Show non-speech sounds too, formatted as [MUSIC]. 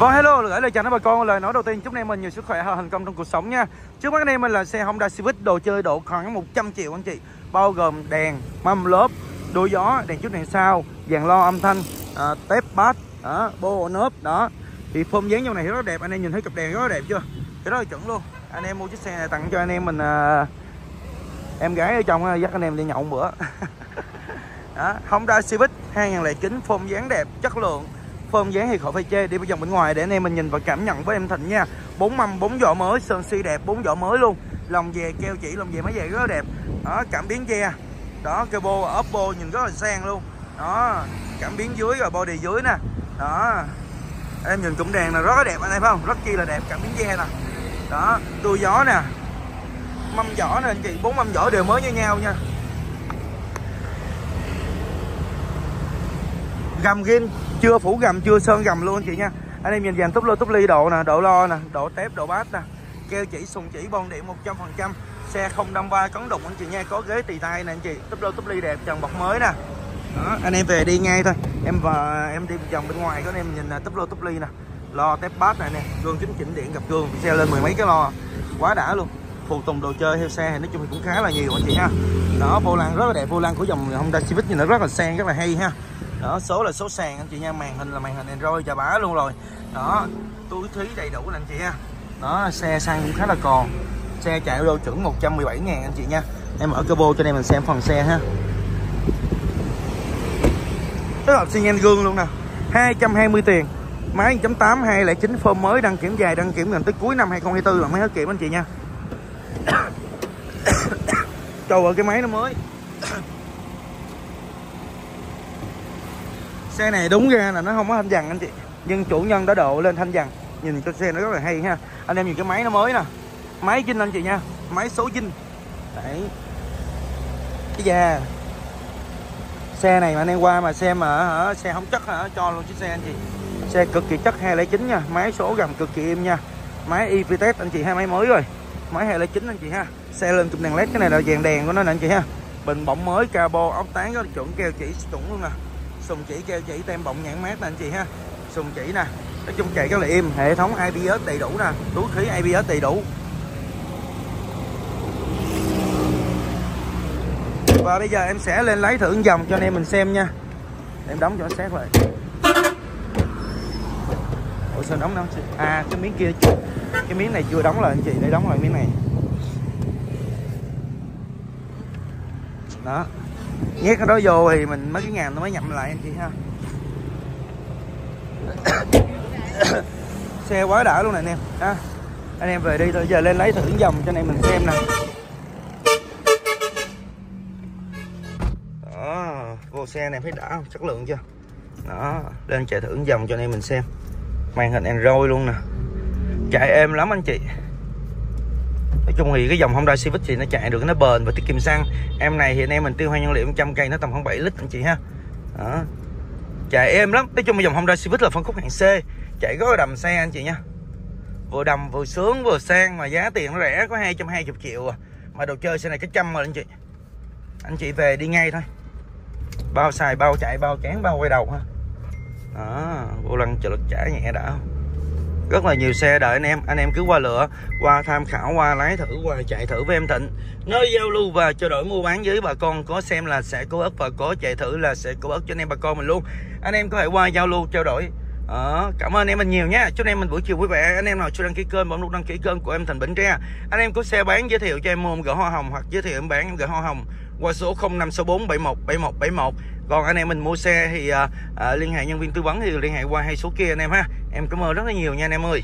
Vâng hello, gửi lời chào đến bà con. Lời nói đầu tiên chúc anh em mình nhiều sức khỏe và thành công trong cuộc sống nha. Trước mắt anh em mình là xe Honda Civic đồ chơi độ khoảng 100 triệu anh chị. Bao gồm đèn, mâm lốp, đuôi gió, đèn trước đèn sau, dàn lo âm thanh, à, tép bát, đó, bô nớp đó. Thì phôm dáng trong này rất đẹp, anh em nhìn thấy cặp đèn rất đẹp chưa? Cái đó là chuẩn luôn. Anh em mua chiếc xe này tặng cho anh em mình à, Em gái ở trong à, dắt anh em đi nhậu một bữa. [LAUGHS] Đó, Honda Civic 2009 phôm dáng đẹp, chất lượng phơm dáng thì khỏi phải chê. Đi bây giờ bên ngoài để anh em mình nhìn và cảm nhận với em Thịnh nha. Bốn mâm, bốn vỏ mới, sơn si đẹp, bốn vỏ mới luôn. Lòng về keo chỉ, lòng về máy giày rất là đẹp. Đó, cảm biến che. Đó cây bô oppo nhìn rất là sang luôn. Đó, cảm biến dưới rồi body dưới nè. Đó. Em nhìn cụm đèn là rất là đẹp anh em phải không? Rất chi là đẹp, cảm biến che nè. Đó tua gió nè. Mâm vỏ nè, anh chị, bốn mâm vỏ đều mới như nhau nha. Gầm ghim chưa, phủ gầm, chưa, sơn gầm luôn anh chị nha. Anh em nhìn dàn túp lô, túp ly, độ nè, độ lo nè, độ tép, độ bát nè. Keo chỉ, sùng chỉ, bon điện 100 phần trăm. Xe không đâm va, cấn đụng anh chị nha. Có ghế tì tay nè anh chị. Túp lô, túp ly đẹp trần bọc mới nè. Đó, anh em về đi ngay thôi. Em và em đi vòng bên ngoài, có anh em nhìn là túp lô, túp ly nè. Lo tép bát này nè. Gương chính chỉnh điện gặp gương xe lên mười mấy cái lo. Quá đã luôn. Phụ tùng đồ chơi theo xe thì nói chung thì cũng khá là nhiều anh chị ha. Đó, vô lăng rất là đẹp, vô lăng của dòng Honda Civic nhìn nó rất là sang, rất là hay ha đó, số là số sàn anh chị nha. Màn hình là màn hình Android chà bá luôn rồi. Đó, túi thí đầy đủ anh chị nha. Đó, xe xăng cũng khá là còn. Xe chạy đô chuẩn 117 ngàn anh chị nha. Em mở turbo cho nên mình xem phần xe ha. Tích hợp xi nhan gương luôn nè. 220 tiền. Máy 1.8 209 form mới, đăng kiểm dài, đăng kiểm gần tới cuối năm 2024 là mới hết kiểm anh chị nha. [COUGHS] Trời ơi, cái máy nó mới. Xe này đúng ra là nó không có thanh dằn anh chị. Nhưng chủ nhân đã độ lên thanh dằn nhìn cái xe nó rất là hay ha. Anh em nhìn cái máy nó mới nè. Máy chinh anh chị nha. Máy số chinh. Đấy. Cái da. Xe này mà anh em qua mà xem mà hả, xe không chất hả cho luôn chiếc xe anh chị. Xe cực kỳ chất 209 nha. Máy số gầm cực kỳ im nha. Máy Evitec anh chị hai máy mới rồi. Máy 209 anh chị ha. Xe lên chụp đèn led cái này là dàn đèn của nó nè anh chị ha. Bình bỗng mới cabo ốc tán có chuẩn keo chỉ chuẩn luôn nè sùng chỉ keo chỉ tem bọng nhãn mát nè anh chị ha. Sùng chỉ nè, nói chung chạy rất là im. Hệ thống ABS đầy đủ nè, túi khí ABS đầy đủ. Và bây giờ em sẽ lên lấy thử dòng cho anh em mình xem nha. Em đóng cho nó sát lại. Ủa, sao đóng đóng à cái miếng kia cái miếng này chưa đóng lại anh chị, để đóng lại miếng này. Đó nhét cái đó vô thì mình mấy cái ngàn nó mới nhậm lại anh chị ha. [COUGHS] Xe quá đã luôn này anh em. Ha. Anh em về đi thôi. Giờ lên lấy thử dòng cho anh em mình xem nè. Đó, vô xe này thấy đã không? Chất lượng chưa? Đó, lên chạy thử dòng cho anh em mình xem. Màn hình android luôn nè. Chạy êm lắm anh chị nói chung thì cái dòng Honda Civic thì nó chạy được, nó bền và tiết kiệm xăng. Em này thì anh em mình tiêu hoa nhiên liệu 100 cây nó tầm khoảng 7 lít anh chị ha. Đó. chạy êm lắm. Nói chung cái dòng Honda Civic là phân khúc hạng C. Chạy rất là đầm xe anh chị nha. Vừa đầm vừa sướng vừa sang mà giá tiền nó rẻ, có 220 triệu à. mà đồ chơi xe này cái trăm rồi anh chị. Anh chị về đi ngay thôi. Bao xài, bao chạy, bao chán bao quay đầu ha. Đó, vô lăng trợ lực trả nhẹ đã không? Rất là nhiều xe đợi anh em. Anh em cứ qua lựa qua tham khảo qua lái thử qua chạy thử với em Thịnh. Nơi giao lưu và trao đổi mua bán với bà con có xem là sẽ cố ớt và có chạy thử là sẽ cố ớt cho anh em bà con mình luôn. Anh em có thể qua giao lưu trao đổi. Ờ, cảm ơn anh em mình nhiều nhé chúc anh em mình buổi chiều vui vẻ. Anh em nào chưa đăng ký kênh bấm nút đăng ký kênh của em Thành Bỉnh Tre. Anh em có xe bán giới thiệu cho em mua gỡ hoa hồng hoặc giới thiệu em bán em gỡ hoa hồng qua số 0564 71 71 71 còn anh em mình mua xe thì uh, uh, liên hệ nhân viên tư vấn thì liên hệ qua hai số kia anh em ha em cảm ơn rất là nhiều nha anh em ơi.